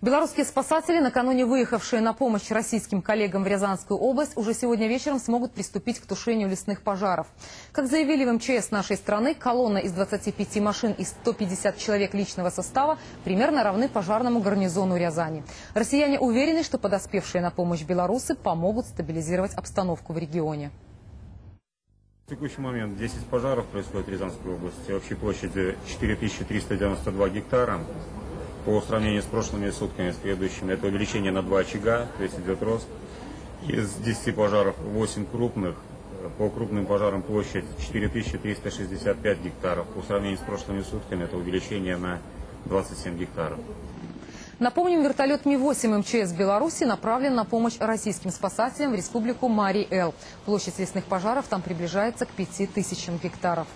Белорусские спасатели, накануне выехавшие на помощь российским коллегам в Рязанскую область, уже сегодня вечером смогут приступить к тушению лесных пожаров. Как заявили в МЧС нашей страны, колонна из 25 машин и 150 человек личного состава примерно равны пожарному гарнизону Рязани. Россияне уверены, что подоспевшие на помощь белорусы помогут стабилизировать обстановку в регионе. В текущий момент 10 пожаров происходит в Рязанской области. Общей площадью 4392 гектара. По сравнению с прошлыми сутками, с предыдущими, это увеличение на 2 очага, то есть идет рост. Из 10 пожаров 8 крупных. По крупным пожарам площадь 4365 гектаров. По сравнению с прошлыми сутками, это увеличение на 27 гектаров. Напомним, вертолет Ми-8 МЧС Беларуси направлен на помощь российским спасателям в республику Марий-Эл. Площадь лесных пожаров там приближается к 5000 гектаров.